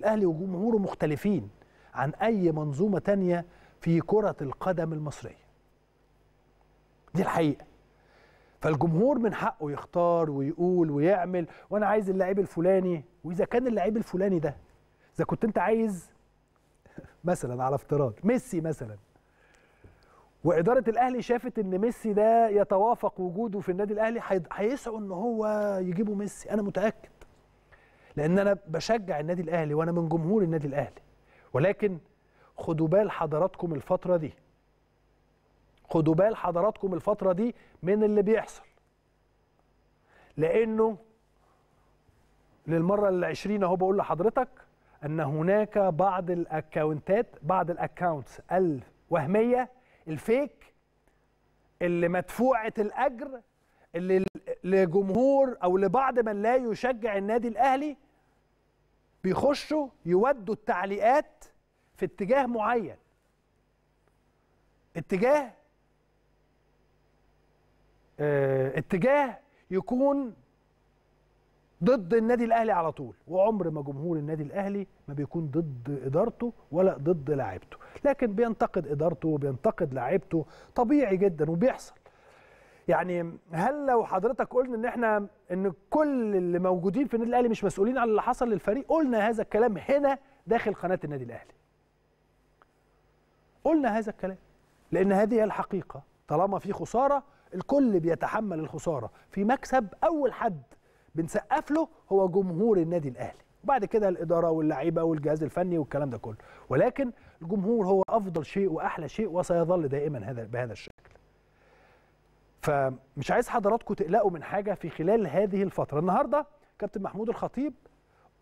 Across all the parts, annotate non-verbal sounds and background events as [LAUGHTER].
الأهلي وجمهوره مختلفين عن أي منظومة تانية في كرة القدم المصرية. دي الحقيقة. فالجمهور من حقه يختار ويقول ويعمل وأنا عايز اللعيب الفلاني وإذا كان اللعيب الفلاني ده إذا كنت أنت عايز [LAUGHS] مثلا على افتراض ميسي مثلا. وإدارة الأهلي شافت إن ميسي ده يتوافق وجوده في النادي الأهلي هيسعوا إن هو يجيبوا ميسي. أنا متأكد. لأن أنا بشجع النادي الأهلي وأنا من جمهور النادي الأهلي. ولكن خدوا بال حضراتكم الفترة دي. خدوا بال حضراتكم الفترة دي من اللي بيحصل. لأنه للمرة العشرين أهو بقول لحضرتك أن هناك بعض الاكونتات بعض ال accounts الوهمية ال fake اللي مدفوعة الأجر اللي لجمهور أو لبعض من لا يشجع النادي الأهلي بيخشوا يودوا التعليقات في اتجاه معين. اتجاه آه اتجاه يكون ضد النادي الأهلي على طول. وعمر ما جمهور النادي الأهلي ما بيكون ضد إدارته ولا ضد لاعيبته لكن بينتقد إدارته وبينتقد لاعيبته طبيعي جدا وبيحصل. يعني هل لو حضرتك قلنا إن إحنا إن كل اللي موجودين في النادي الأهلي مش مسؤولين عن اللي حصل للفريق قلنا هذا الكلام هنا داخل قناة النادي الأهلي. قلنا هذا الكلام لأن هذه هي الحقيقة طالما في خسارة الكل بيتحمل الخسارة. في مكسب أول حد بنسقف له هو جمهور النادي الأهلي. وبعد كده الإدارة واللعيبه والجهاز الفني والكلام ده كله. ولكن الجمهور هو أفضل شيء وأحلى شيء وسيظل دائما هذا بهذا الشكل فمش عايز حضراتكم تقلقوا من حاجة في خلال هذه الفترة. النهارده كابتن محمود الخطيب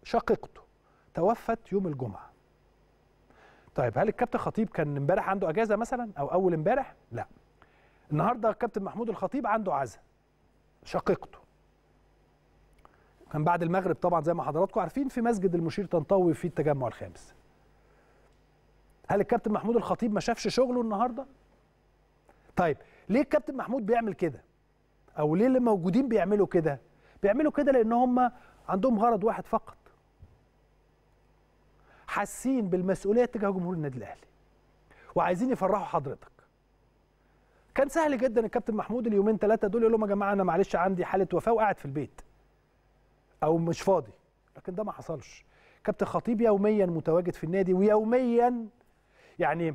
شقيقته توفت يوم الجمعة. طيب هل الكابتن خطيب كان امبارح عنده أجازة مثلا أو أول امبارح؟ لا. النهارده الكابتن محمود الخطيب عنده عزا شقيقته كان بعد المغرب طبعا زي ما حضراتكم عارفين في مسجد المشير طنطاوي في التجمع الخامس. هل الكابتن محمود الخطيب ما شافش شغله النهارده؟ طيب ليه الكابتن محمود بيعمل كده؟ أو ليه اللي موجودين بيعملوا كده؟ بيعملوا كده لأن هم عندهم غرض واحد فقط. حاسين بالمسؤولية تجاه جمهور النادي الأهلي. وعايزين يفرحوا حضرتك. كان سهل جدا الكابتن محمود اليومين ثلاثة دول يقول لهم يا جماعة أنا معلش عندي حالة وفاة وقاعد في البيت. أو مش فاضي. لكن ده ما حصلش. كابتن خطيب يوميا متواجد في النادي ويوميا يعني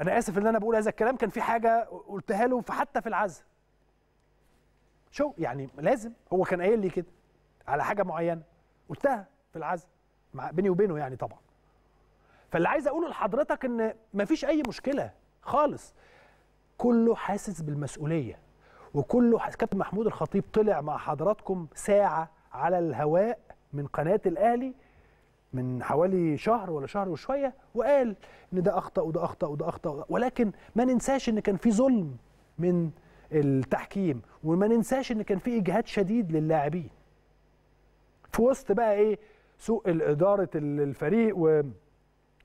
أنا اسف ان أنا بقول هذا الكلام كان في حاجة قلتها له فحتى في العزا شو؟ يعني لازم. هو كان قايل لي كده على حاجة معينة. قلتها في العزا مع بيني وبينه يعني طبعا. فاللي عايز أقوله لحضرتك إن مفيش أي مشكلة خالص. كله حاسس بالمسؤولية. وكله كابتن محمود الخطيب طلع مع حضراتكم ساعة على الهواء من قناة الأهلي من حوالي شهر ولا شهر وشوية وقال إن ده أخطأ وده أخطأ وده أخطأ ولكن ما ننساش إن كان في ظلم من التحكيم وما ننساش إن كان في إجهاد شديد للاعبين. في وسط بقى إيه؟ سوء إدارة الفريق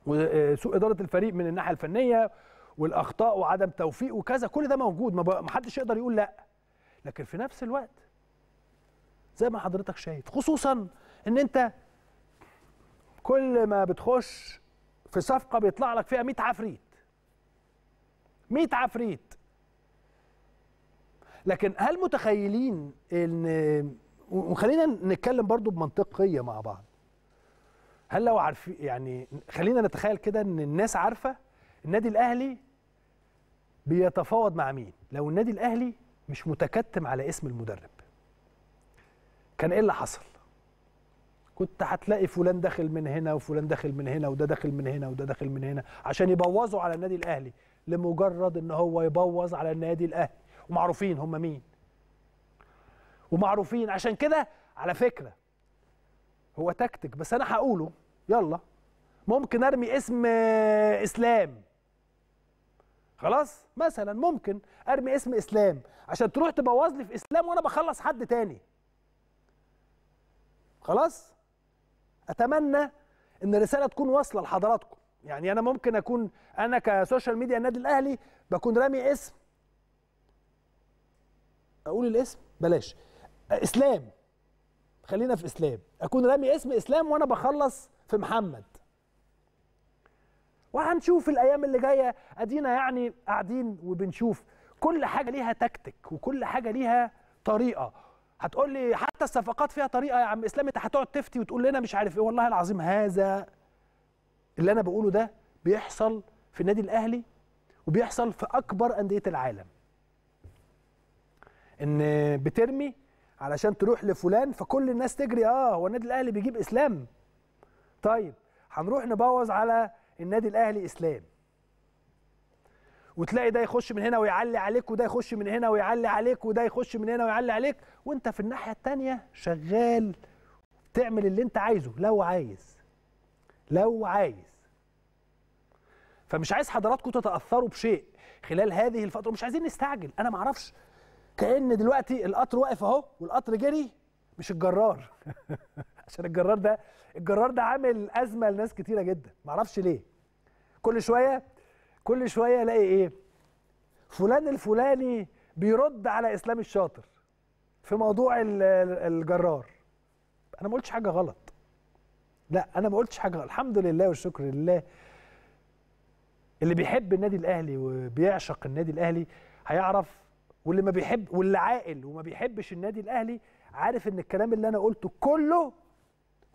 وسوء إدارة الفريق من الناحية الفنية والأخطاء وعدم توفيق وكذا كل ده موجود. ما حدش يقدر يقول لأ. لكن في نفس الوقت زي ما حضرتك شايف خصوصا إن أنت كل ما بتخش في صفقة بيطلع لك فيها 100 عفريت. 100 عفريت. لكن هل متخيلين ان وخلينا نتكلم برضو بمنطقية مع بعض. هل لو عارفين يعني خلينا نتخيل كده إن الناس عارفة النادي الأهلي بيتفاوض مع مين؟ لو النادي الأهلي مش متكتم على اسم المدرب. كان إيه اللي حصل؟ كنت هتلاقي فلان داخل من هنا وفلان داخل من هنا وده داخل من هنا وده داخل من هنا عشان يبوظوا على النادي الأهلي لمجرد إن هو يبوظ على النادي الأهلي. ومعروفين هم مين؟ ومعروفين. عشان كده على فكرة هو تكتيك بس أنا هقوله. يلا. ممكن أرمي اسم إسلام. خلاص؟ مثلا ممكن أرمي اسم إسلام. عشان تروح تبوظ لي في إسلام وأنا بخلص حد تاني. خلاص؟ أتمنى إن الرسالة تكون واصلة لحضراتكم. يعني أنا ممكن أكون أنا ك social media النادي الأهلي بكون رامي اسم. أقول الاسم؟ بلاش. إسلام. خلينا في إسلام. أكون رامي اسم إسلام وأنا بخلص في محمد. وهنشوف الأيام اللي جاية. أدينا يعني قاعدين وبنشوف. كل حاجة ليها تكتيك وكل حاجة ليها طريقة. هتقول لي حتى الصفقات فيها طريقة يا عم اسلام أنت هتقعد تفتي وتقول لنا مش عارف إيه. والله العظيم هذا اللي أنا بقوله ده بيحصل في النادي الأهلي وبيحصل في أكبر أندية العالم. إن بترمي علشان تروح لفلان فكل الناس تجري آه هو النادي الأهلي بيجيب إسلام. طيب هنروح نبوظ على النادي الأهلي إسلام. وتلاقي ده يخش من هنا ويعلي عليك وده يخش من هنا ويعلي عليك وده يخش من هنا ويعلي عليك. وانت في الناحية التانية شغال تعمل اللي انت عايزه لو عايز لو عايز. فمش عايز حضراتكم تتأثروا بشيء خلال هذه الفترة مش عايزين نستعجل. أنا ما أعرفش كأن دلوقتي القطر واقف أهو والقطر جري مش الجرار. [LAUGHS] عشان الجرار ده الجرار ده عامل أزمة لناس كتيرة جدا. ما أعرفش ليه. كل شوية كل شوية ألاقي إيه؟ فلان الفلاني بيرد على إسلام الشاطر في موضوع ال- ال- الجرار. أنا ما قلتش حاجة غلط. لا أنا ما قلتش حاجة الحمد لله والشكر لله. اللي بيحب النادي الأهلي وبيعشق النادي الأهلي هيعرف واللي ما بيحب واللي عاقل وما بيحبش النادي الأهلي عارف إن الكلام اللي أنا قلته كله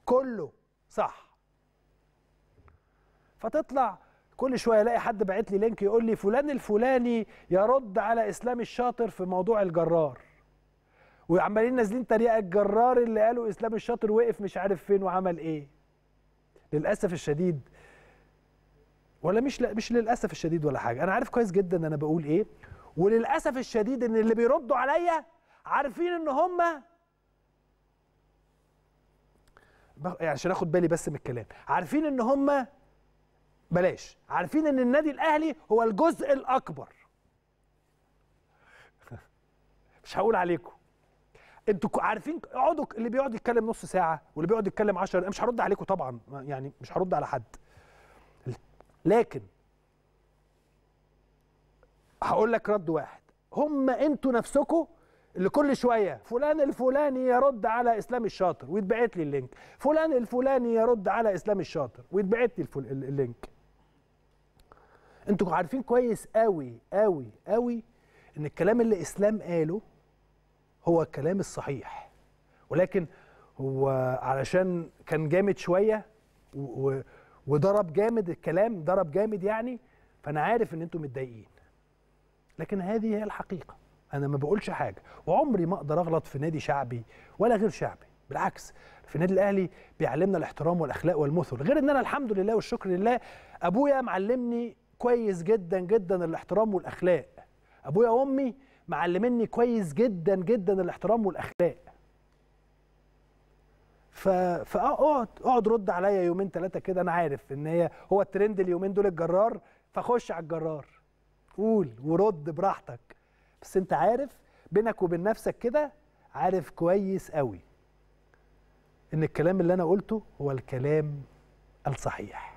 كله صح. فتطلع كل شوية ألاقي حد باعت لي لينك يقول لي فلان الفلاني يرد على إسلام الشاطر في موضوع الجرار. وعمالين نازلين تريقه الجرار اللي قالوا إسلام الشاطر وقف مش عارف فين وعمل إيه. للأسف الشديد ولا مش لا مش للأسف الشديد ولا حاجة. أنا عارف كويس جدا أنا بقول إيه. وللأسف الشديد إن اللي بيردوا عليا عارفين إن هم يعني عشان آخد بالي بس من الكلام. عارفين إن هم بلاش. عارفين إن النادي الأهلي هو الجزء الأكبر. [LAUGHS] مش هقول عليكم. أنتوا عارفين اقعدوا اللي بيقعد يتكلم نص ساعة واللي بيقعد يتكلم 10 مش هرد عليكم طبعا يعني مش هرد على حد. لكن هقول لك رد واحد. هم أنتوا نفسكم اللي كل شوية فلان الفلاني يرد على إسلام الشاطر ويتبعت لي ال link. فلان الفلاني يرد على إسلام الشاطر ويتبعت لي ال link. أنتوا عارفين كويس قوي قوي قوي إن الكلام اللي إسلام قاله هو الكلام الصحيح. ولكن هو علشان كان جامد شوية. وضرب جامد الكلام ضرب جامد يعني فأنا عارف إن أنتوا متضايقين. لكن هذه هي الحقيقة. أنا ما بقولش حاجة. وعمري ما أقدر أغلط في نادي شعبي ولا غير شعبي. بالعكس في النادي الأهلي بيعلمنا الاحترام والأخلاق والمثل. غير إن أنا الحمد لله والشكر لله أبويا معلمني كويس جدا جدا الاحترام والأخلاق. أبويا وأمي معلميني كويس جدا جدا الاحترام والأخلاق. ف فاقعد اقعد رد عليا يومين ثلاثة كده أنا عارف إن هي هو الترند اليومين دول الجرار فخش على الجرار. قول ورد براحتك. بس أنت عارف بينك وبين نفسك كده عارف كويس قوي إن الكلام اللي أنا قلته هو الكلام الصحيح.